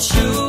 you